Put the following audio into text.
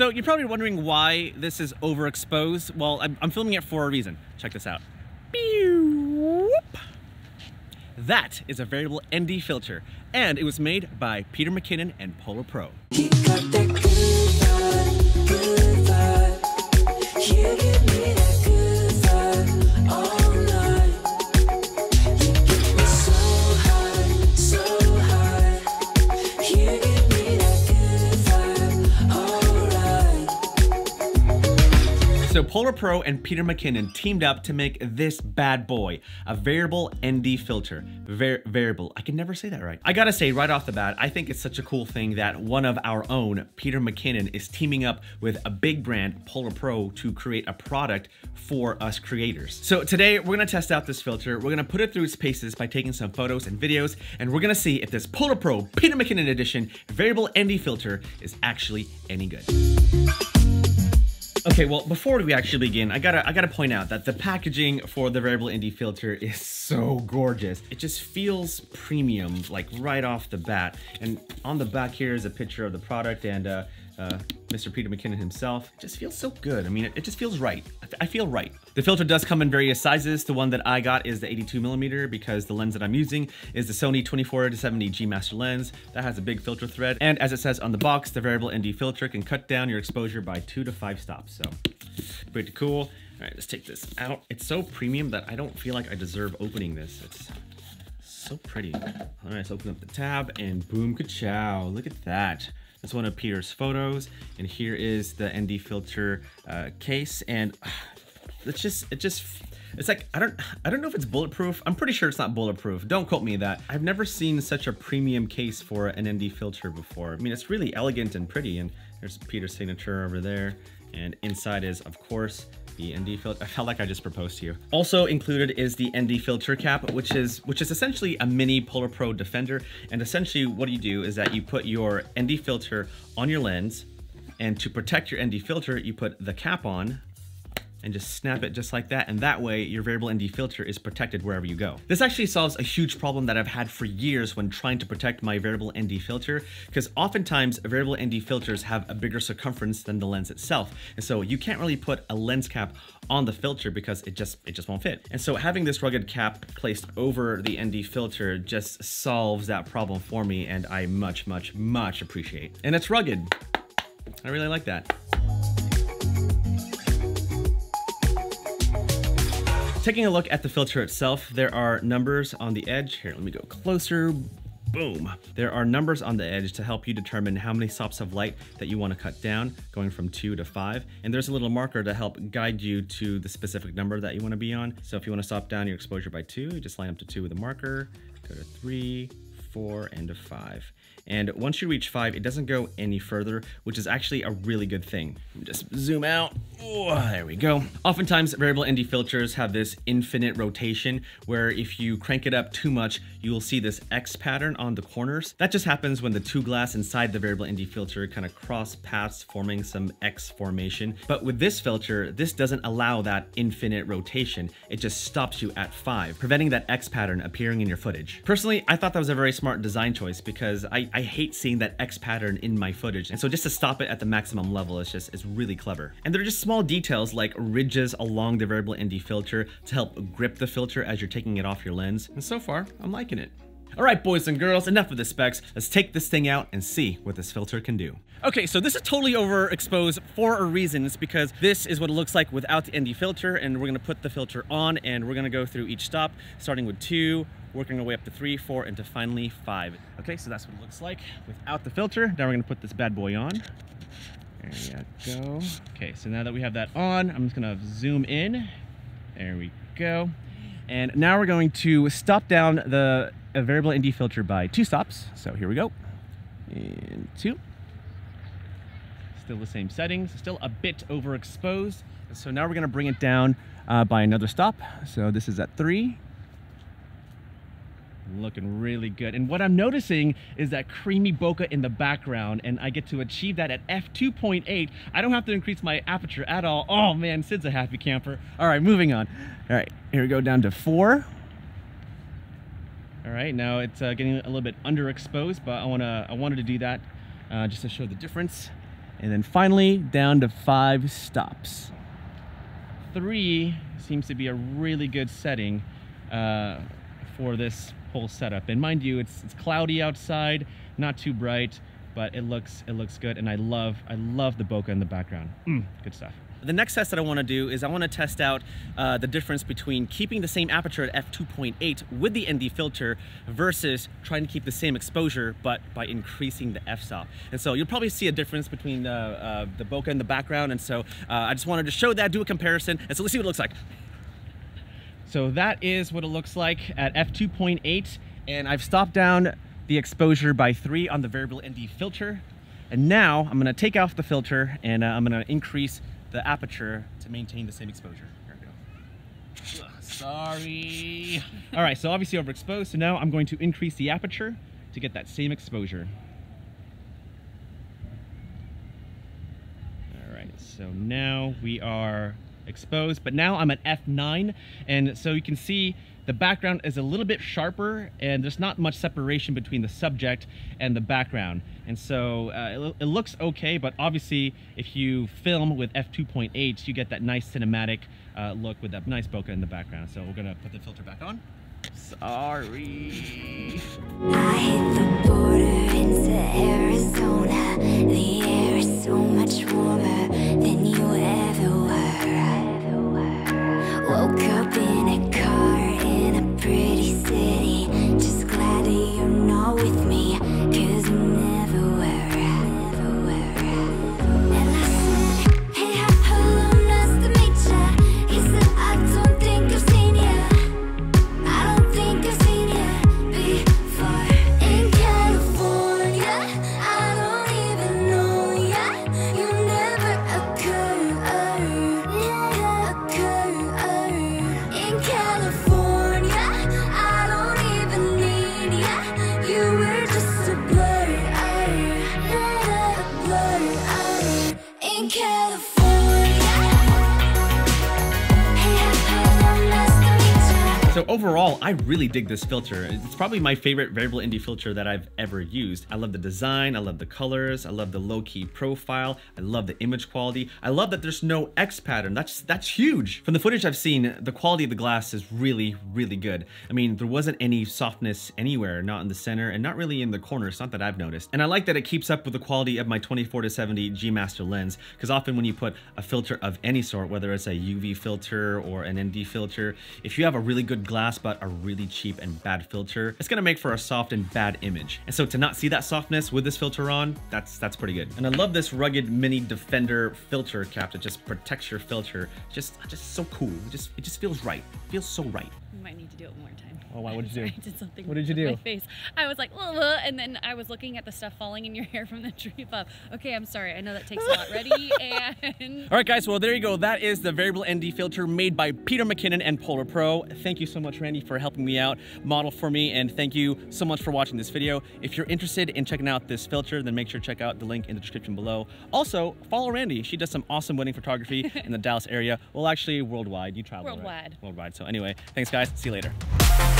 So you're probably wondering why this is overexposed. Well, I'm, I'm filming it for a reason. Check this out. That is a variable ND filter, and it was made by Peter McKinnon and Polar Pro. Polar Pro and Peter McKinnon teamed up to make this bad boy, a variable ND filter. Var variable, I can never say that right. I gotta say right off the bat, I think it's such a cool thing that one of our own, Peter McKinnon, is teaming up with a big brand, Polar Pro, to create a product for us creators. So today we're gonna test out this filter. We're gonna put it through its paces by taking some photos and videos, and we're gonna see if this Polar Pro Peter McKinnon edition variable ND filter is actually any good. Okay, well, before we actually begin, I gotta I gotta point out that the packaging for the variable ND filter is so gorgeous. It just feels premium, like right off the bat. And on the back here is a picture of the product and uh, uh, Mr. Peter McKinnon himself. It just feels so good. I mean, it, it just feels right. I, I, feel right. The filter does come in various sizes. The one that I got is the 82 millimeter because the lens that I'm using is the Sony 24 to 70 G Master lens. That has a big filter thread. And as it says on the box, the variable ND filter can cut down your exposure by two to five stops. So pretty cool. All right, let's take this out. It's so premium that I don't feel like I deserve opening this. It's so pretty. All right, let's open up the tab and boom, ka-chow. Look at that. That's one of Peter's photos. And here is the ND filter uh, case. And uh, it's just, it just, it's like, I don't, I don't know if it's bulletproof. I'm pretty sure it's not bulletproof. Don't quote me that. I've never seen such a premium case for an ND filter before. I mean, it's really elegant and pretty. And there's Peter's signature over there. And inside is, of course, the ND filter. I felt like I just proposed to you. Also included is the ND filter cap, which is which is essentially a mini Polar Pro Defender. And essentially what you do is that you put your ND filter on your lens, and to protect your ND filter, you put the cap on and just snap it just like that. And that way your variable ND filter is protected wherever you go. This actually solves a huge problem that I've had for years when trying to protect my variable ND filter, because oftentimes variable ND filters have a bigger circumference than the lens itself. And so you can't really put a lens cap on the filter because it just it just won't fit. And so having this rugged cap placed over the ND filter just solves that problem for me and I much, much, much appreciate. And it's rugged. I really like that. Taking a look at the filter itself, there are numbers on the edge. Here, let me go closer. Boom. There are numbers on the edge to help you determine how many stops of light that you want to cut down, going from two to five. And there's a little marker to help guide you to the specific number that you want to be on. So if you want to stop down your exposure by two, you just line up to two with a marker, go to three, four, and a five. And once you reach five, it doesn't go any further, which is actually a really good thing. Just zoom out. Oh, there we go. Oftentimes, variable ND filters have this infinite rotation where if you crank it up too much, you will see this X pattern on the corners. That just happens when the two glass inside the variable ND filter kind of cross paths, forming some X formation. But with this filter, this doesn't allow that infinite rotation. It just stops you at five, preventing that X pattern appearing in your footage. Personally, I thought that was a very smart design choice because I, I hate seeing that X pattern in my footage. And so just to stop it at the maximum level is just, is really clever. And there are just small details like ridges along the variable ND filter to help grip the filter as you're taking it off your lens. And so far, I'm liking it. All right, boys and girls, enough of the specs. Let's take this thing out and see what this filter can do. Okay, so this is totally overexposed for a reason. It's because this is what it looks like without the ND filter, and we're gonna put the filter on, and we're gonna go through each stop, starting with two, working our way up to three, four, and to finally five. Okay, so that's what it looks like without the filter. Now we're gonna put this bad boy on. There we go. Okay, so now that we have that on, I'm just gonna zoom in. There we go. And now we're going to stop down the variable ND filter by two stops. So here we go. And two. Still the same settings, still a bit overexposed. So now we're gonna bring it down uh, by another stop. So this is at three, looking really good. And what I'm noticing is that creamy bokeh in the background and I get to achieve that at f2.8. I don't have to increase my aperture at all. Oh man, Sid's a happy camper. All right, moving on. All right, here we go down to four. All right, now it's uh, getting a little bit underexposed, but I wanna I wanted to do that uh, just to show the difference. And then finally down to five stops. Three seems to be a really good setting uh, for this whole setup. And mind you, it's, it's cloudy outside, not too bright, but it looks it looks good. And I love I love the bokeh in the background. Mm, good stuff. The next test that I want to do is I want to test out uh, the difference between keeping the same aperture at f2.8 with the ND filter versus trying to keep the same exposure but by increasing the f-stop. And so you'll probably see a difference between the, uh, the bokeh in the background and so uh, I just wanted to show that, do a comparison, and so let's see what it looks like. So that is what it looks like at f2.8 and I've stopped down the exposure by 3 on the variable ND filter and now I'm going to take off the filter and uh, I'm going to increase the aperture to maintain the same exposure. Here we go. Ugh, sorry. All right, so obviously overexposed. So now I'm going to increase the aperture to get that same exposure. All right, so now we are exposed, but now I'm at F9. And so you can see the background is a little bit sharper and there's not much separation between the subject and the background. And so uh, it, it, looks okay, but obviously if you film with f2.8, you get that nice cinematic uh, look with that nice bokeh in the background. So we're gonna put the filter back on. Sorry. So overall, I really dig this filter. It's probably my favorite variable ND filter that I've ever used. I love the design, I love the colors, I love the low-key profile, I love the image quality. I love that there's no X pattern. That's that's huge. From the footage I've seen, the quality of the glass is really, really good. I mean, there wasn't any softness anywhere, not in the center and not really in the corners, not that I've noticed. And I like that it keeps up with the quality of my 24 to 70 G Master lens, because often when you put a filter of any sort, whether it's a UV filter or an ND filter, if you have a really good glass but a really cheap and bad filter, it's gonna make for a soft and bad image. And so to not see that softness with this filter on, that's that's pretty good. And I love this rugged mini Defender filter cap that just protects your filter. Just just so cool. It just it just feels right. It feels so right. We might need to do it one more time. Oh, wow, what'd you do? I did something. What did you do? My face. I was like, and then I was looking at the stuff falling in your hair from the tree above. Okay, I'm sorry. I know that takes a lot. Ready and. All right, guys, well, there you go. That is the variable ND filter made by Peter McKinnon and Polar Pro. Thank you so much, Randi, for helping me out, model for me, and thank you so much for watching this video. If you're interested in checking out this filter, then make sure to check out the link in the description below. Also, follow Randi. She does some awesome wedding photography in the Dallas area. Well, actually, worldwide. You travel, right? Worldwide. Worldwide. So anyway, thanks, guys. See you later.